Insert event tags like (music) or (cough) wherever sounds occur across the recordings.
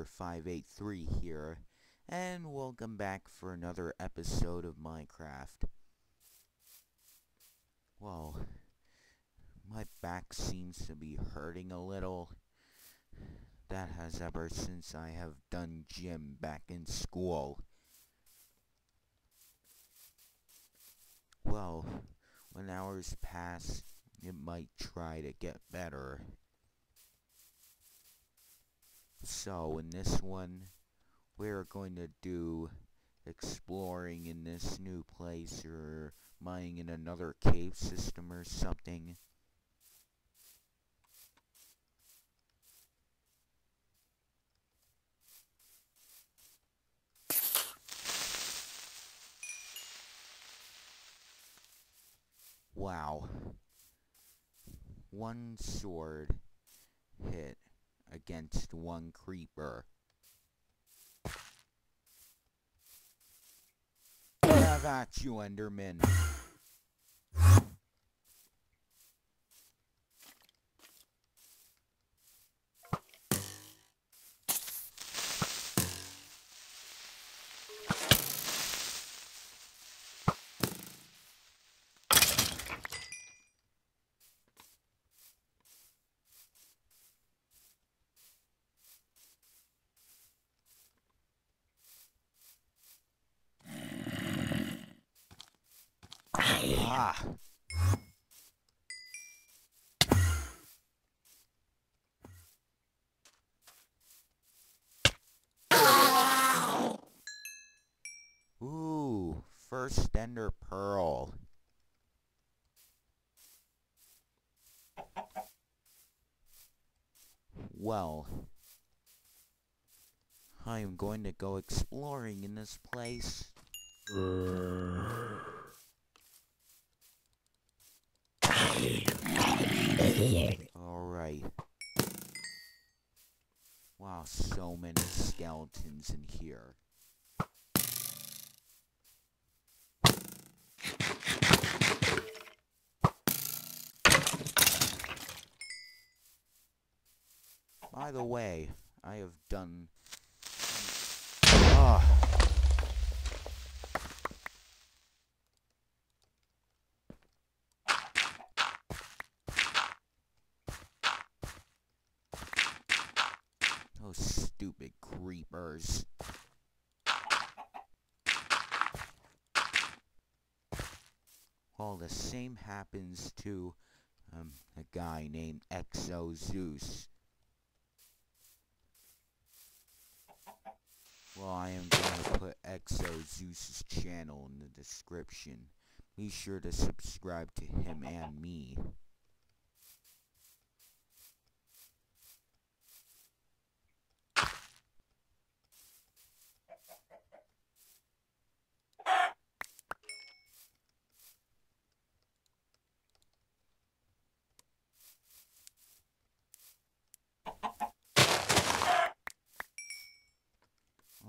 Art Builder 583 here, and welcome back for another episode of Minecraft. Well, my back seems to be hurting a little. That has ever since I have done gym back in school. Well, when hours pass, it might try to get better. So, in this one, we're going to do exploring in this new place or mining in another cave system or something. Wow. One sword hit against one creeper. Have at you, Enderman. Ah. Ooh, first Ender Pearl. Well, I am going to go exploring in this place. Alright. Wow, so many skeletons in here. By the way, I have done... Ah. Those stupid creepers. Well, the same happens to um, a guy named Xo Zeus. Well, I am going to put Xo Zeus's channel in the description. Be sure to subscribe to him and me.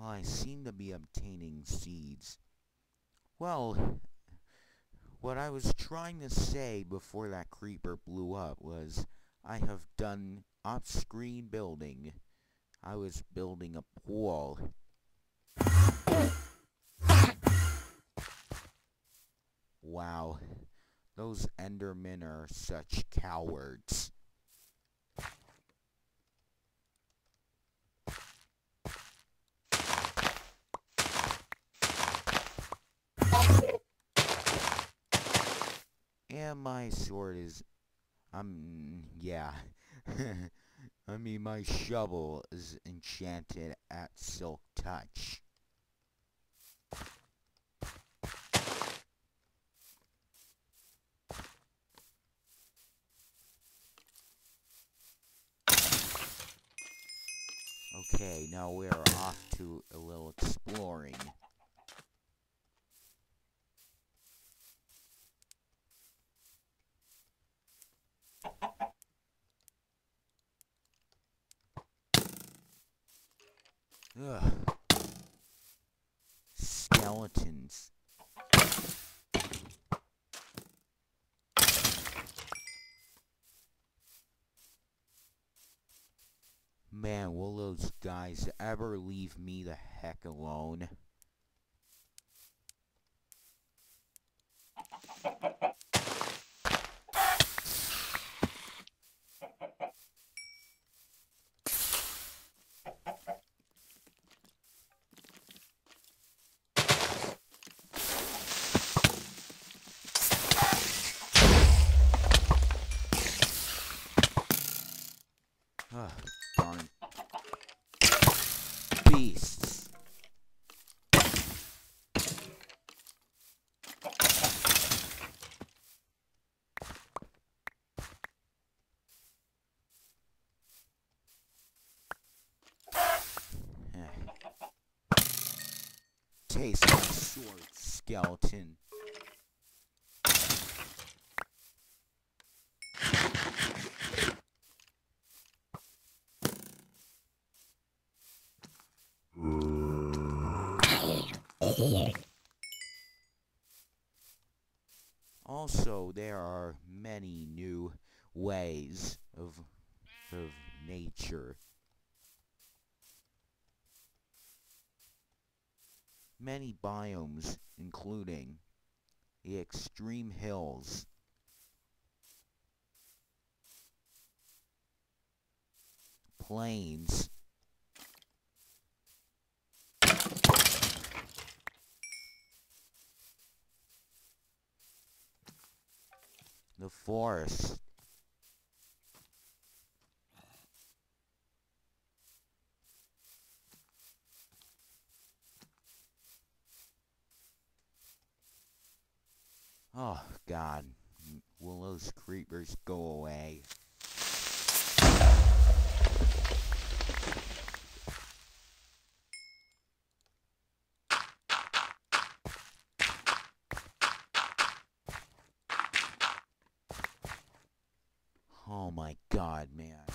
Well, I seem to be obtaining seeds. Well, what I was trying to say before that creeper blew up was I have done off-screen building. I was building a wall. Wow, those Endermen are such cowards. And my sword is, um, yeah. (laughs) I mean, my shovel is enchanted at Silk Touch. Okay, now we are off to a little exploring. Ugh. Skeletons. Man, will those guys ever leave me the heck alone? Ugh, darn. Beasts. Eh. Sword, skeleton. Also, there are many new ways of of nature. Many biomes, including the extreme hills, plains, the forest, Oh, God. M- Will those creepers go away? Oh my god, man.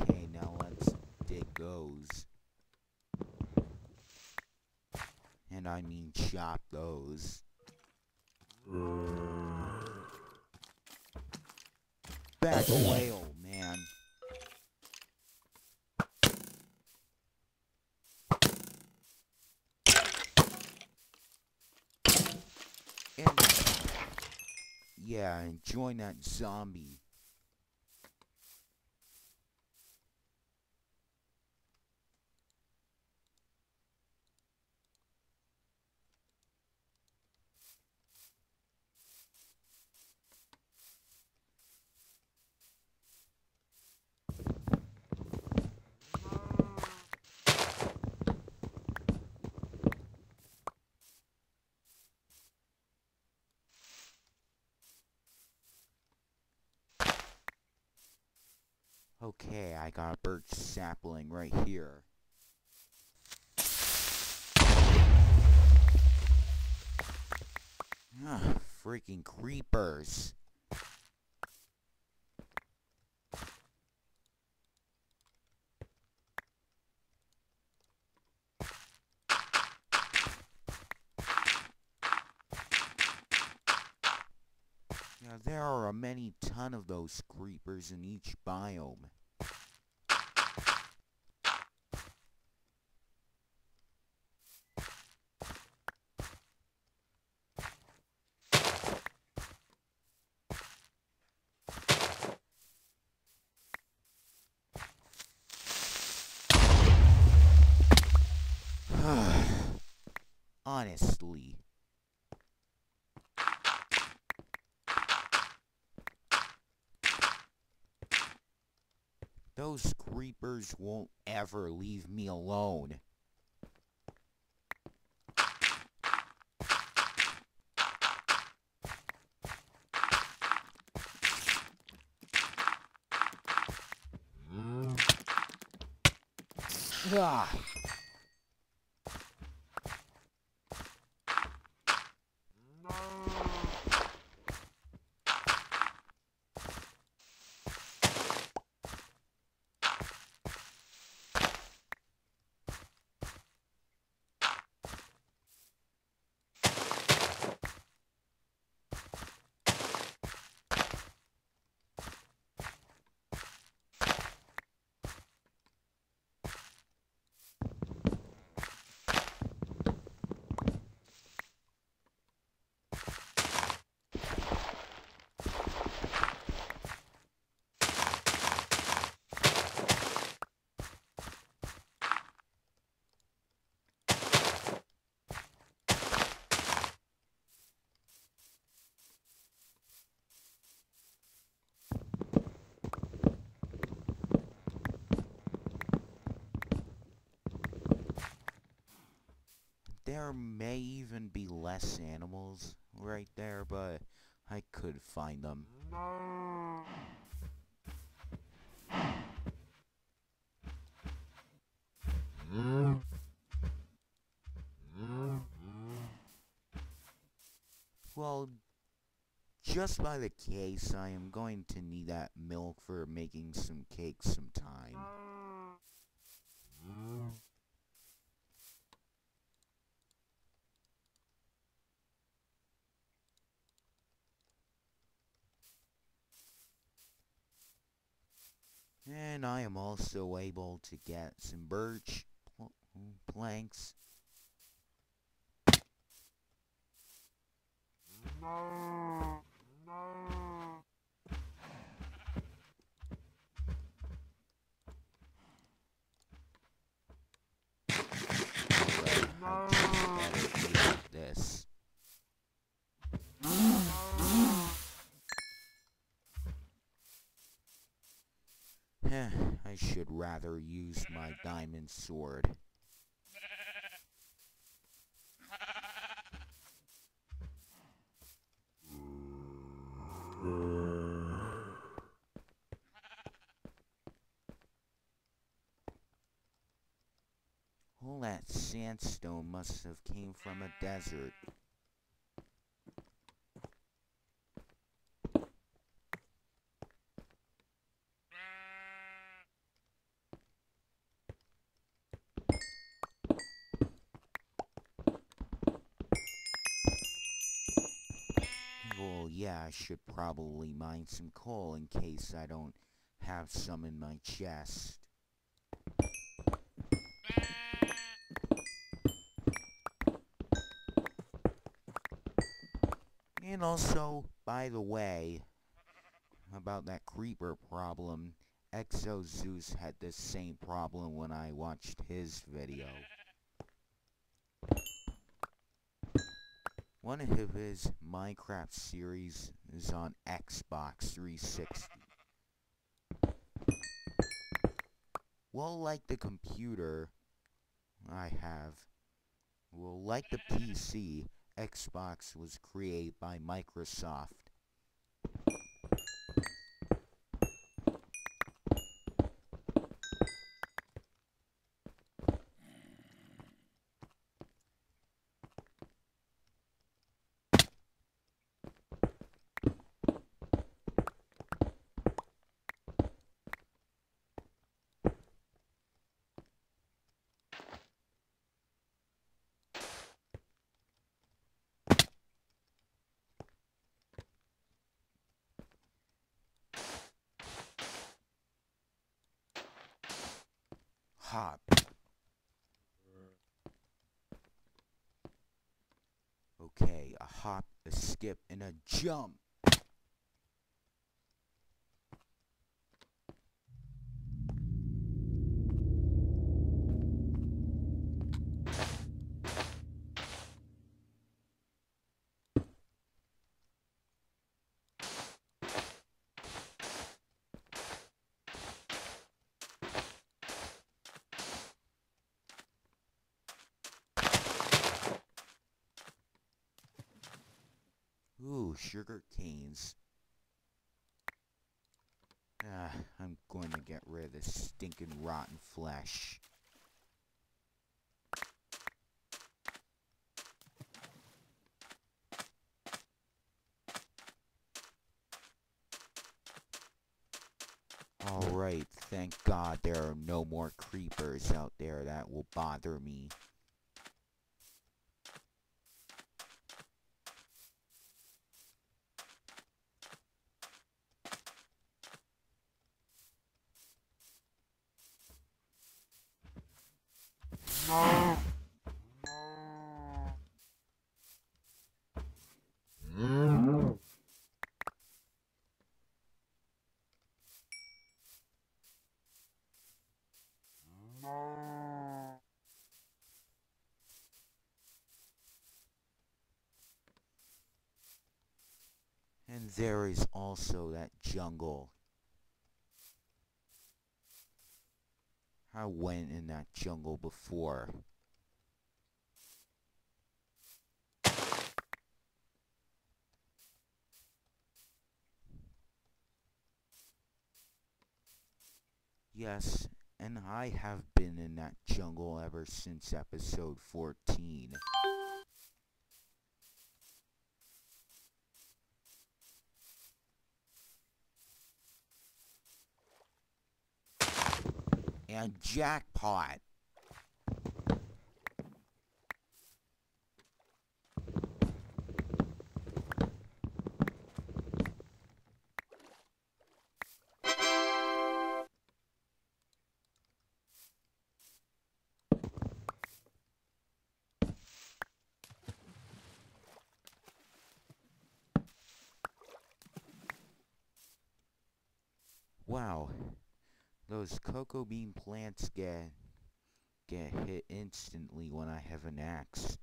Okay, now let's dig those. And I mean chop those. Back whale, man. And yeah, and join that zombie. Okay, I got a birch sapling right here. Ah, freaking creepers. Yeah, there are a many ton of those creepers in each biome. won't ever leave me alone. Ah. There may even be less animals right there, but I could find them. Well, just by the case, I am going to need that milk for making some cakes sometime. And I am also able to get some birch pl planks. No, no. this. Eh, I should rather use my diamond sword. All that sandstone must have came from a desert. Well, yeah, I should probably mine some coal in case I don't have some in my chest. And also, by the way, about that creeper problem, XoZeus had the same problem when I watched his video. One of his Minecraft series is on Xbox 360. Well, like the computer I have, well, like the PC, Xbox was created by Microsoft. hop. Okay, a hop, a skip, and a jump. Ooh, sugar canes. Ah, I'm going to get rid of this stinking rotten flesh. Alright, thank god there are no more creepers out there that will bother me. And there is also that jungle. I went in that jungle before. Yes, and I have been in that jungle ever since episode 14. And jackpot! Those cocoa bean plants get get hit instantly when I have an axe.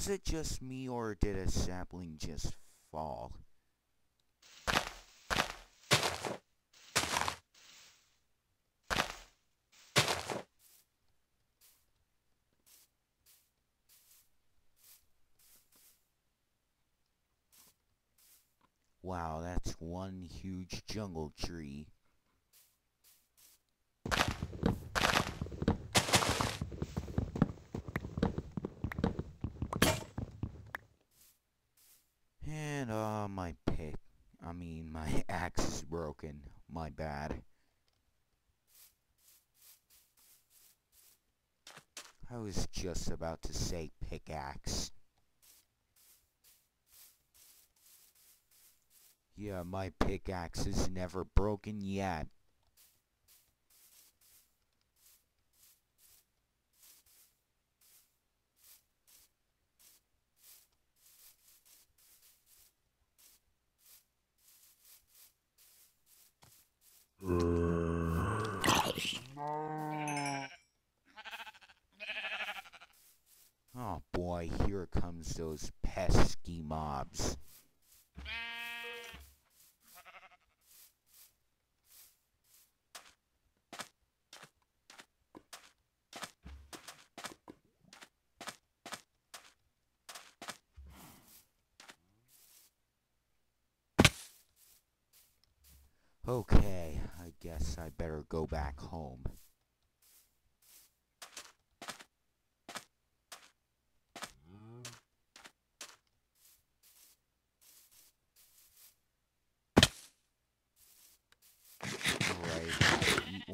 Was it just me or did a sapling just fall? Wow, that's one huge jungle tree. And, uh, my pick. I mean, my axe is broken. My bad. I was just about to say pickaxe. Yeah, my pickaxe is never broken yet.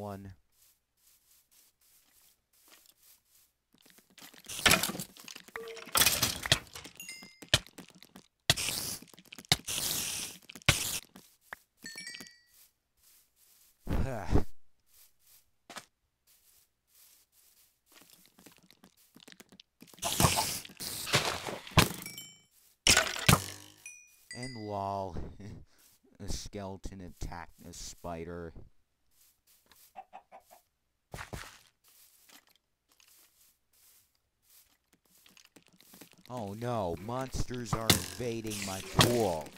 one. (sighs) and lol, (laughs) a skeleton attacked a spider. Oh no, monsters are invading my pool.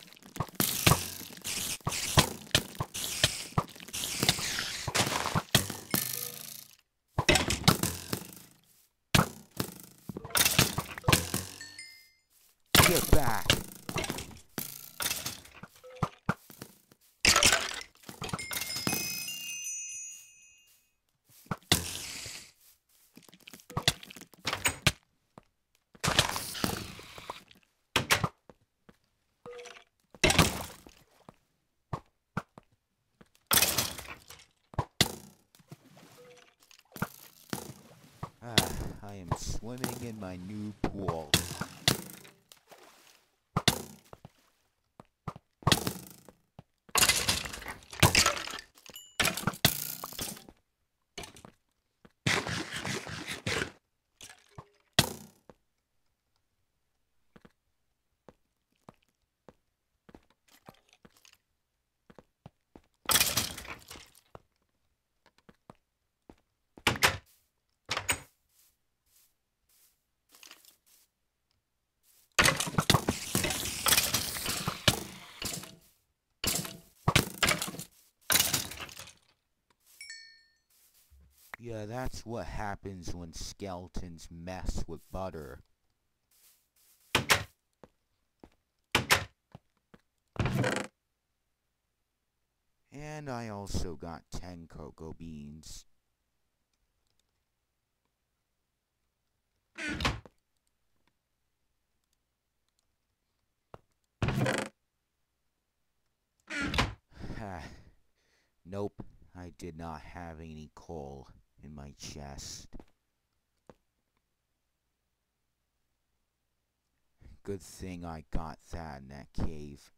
Get back! Ah, I am swimming in my new pool. Yeah, that's what happens when skeletons mess with butter. And I also got 10 cocoa beans. (sighs) nope, I did not have any coal in my chest. Good thing I got that in that cave.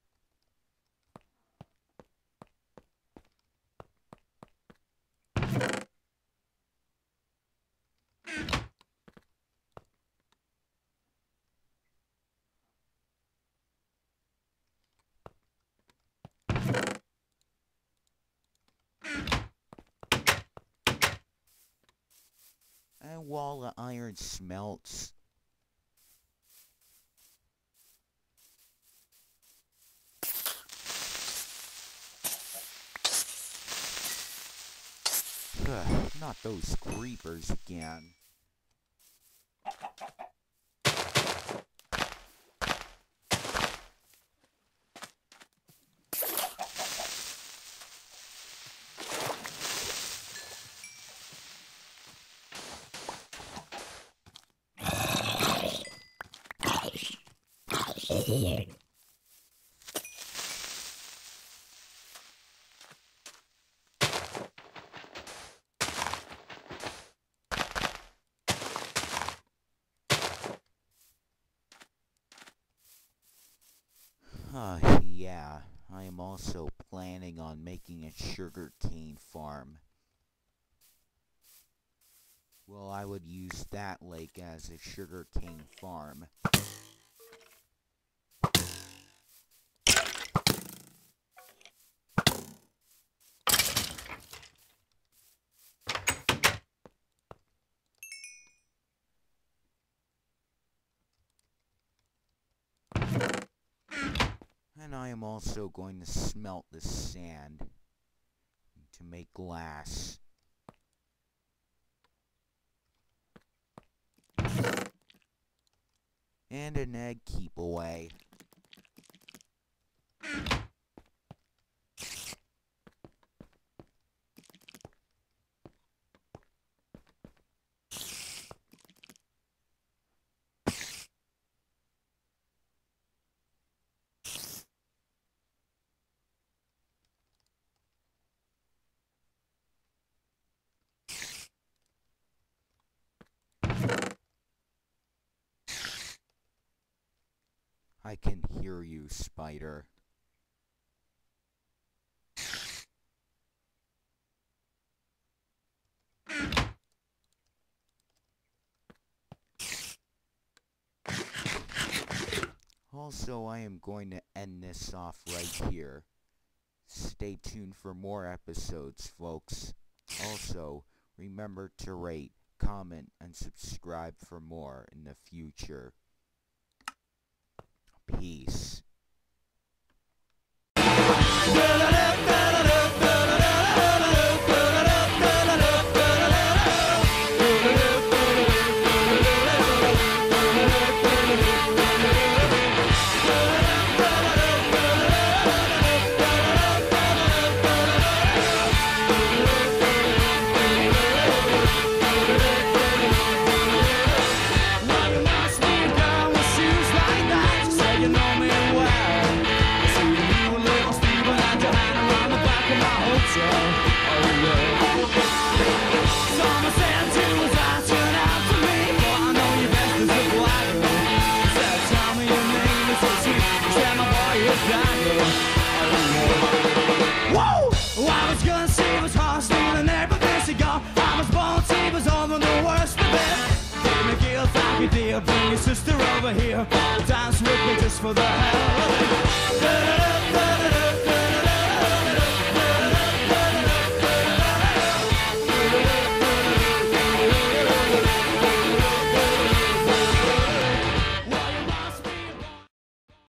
While the iron smelts, Ugh, not those creepers again. Uh, yeah, I am also planning on making a sugarcane farm. Well, I would use that lake as a sugarcane farm. And I am also going to smelt the sand to make glass. And an egg keep away. I can hear you, spider. Also, I am going to end this off right here. Stay tuned for more episodes, folks. Also, remember to rate, comment, and subscribe for more in the future. Peace.